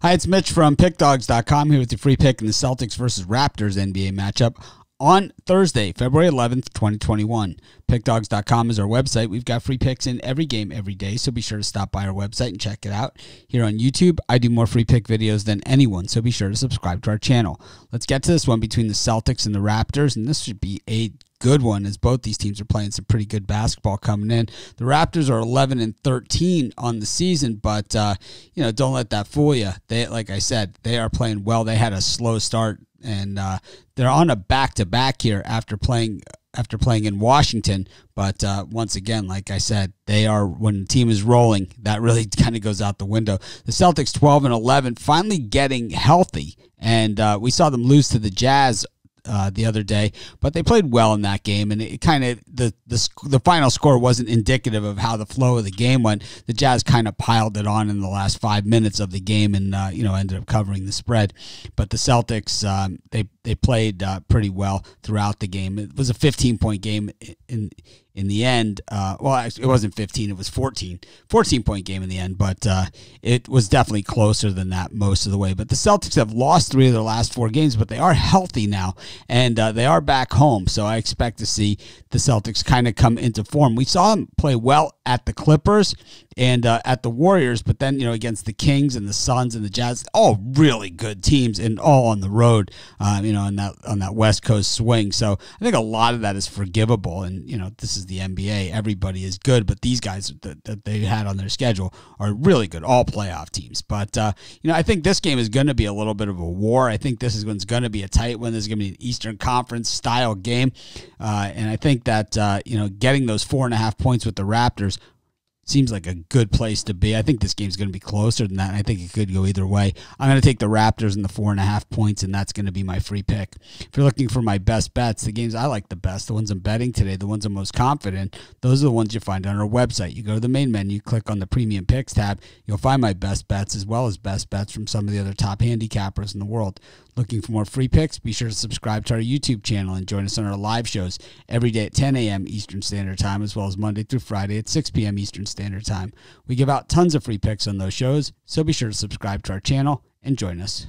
Hi, it's Mitch from PickDawgz.com here with your free pick in the Celtics versus Raptors NBA matchup on Thursday, February 11th, 2021. PickDawgz.com is our website. We've got free picks in every game every day, so be sure to stop by our website and check it out. Here on YouTube, I do more free pick videos than anyone, so be sure to subscribe to our channel. Let's get to this one between the Celtics and the Raptors, and this should be a good one as both these teams are playing some pretty good basketball coming in. The Raptors are 11 and 13 on the season, but uh, you know, don't let that fool you. They like I said, they are playing well. They had a slow start and uh, they're on a back to back here after playing after playing in Washington. But uh, once again, like I said, they are when the team is rolling, that really kind of goes out the window. The Celtics 12 and 11, finally getting healthy, and uh, we saw them lose to the Jazz uh, the other day, but they played well in that game, and it kind of the the the final score wasn't indicative of how the flow of the game went. The Jazz kind of piled it on in the last five minutes of the game, and uh, you know ended up covering the spread. But the Celtics um, they they played uh, pretty well throughout the game. It was a 15 point game in in the end. Uh, well, it wasn't 15; it was 14. 14 point game in the end, but uh, it was definitely closer than that most of the way. But the Celtics have lost three of their last four games, but they are healthy now, and uh, they are back home. So I expect to see the Celtics kind of come into form. We saw them play well at the Clippers and uh, at the Warriors, but then you know against the Kings and the Suns and the Jazz, all really good teams and all on the road, um, you know, on that on that West Coast swing. So I think a lot of that is forgivable, and you know this is the NBA. Everybody is good, but these guys that, that they had on their schedule are really good, all playoff teams. But uh, you know I think this game is going to be a little bit of a war. I think this is going to be a tight one. This is going to be an Eastern Conference style game, uh, and I think that uh, you know getting those four and a half points with the Raptors seems like a good place to be. I think this game's going to be closer than that. I think it could go either way. I'm going to take the Raptors in the four and a half points, and that's going to be my free pick. If you're looking for my best bets, the games I like the best, the ones I'm betting today, the ones I'm most confident, those are the ones you find on our website. You go to the main menu, click on the premium picks tab, you'll find my best bets as well as best bets from some of the other top handicappers in the world. Looking for more free picks? Be sure to subscribe to our YouTube channel and join us on our live shows every day at 10 a.m. Eastern Standard Time, as well as Monday through Friday at 6 p.m. Eastern Standard Time. We give out tons of free picks on those shows, so be sure to subscribe to our channel and join us.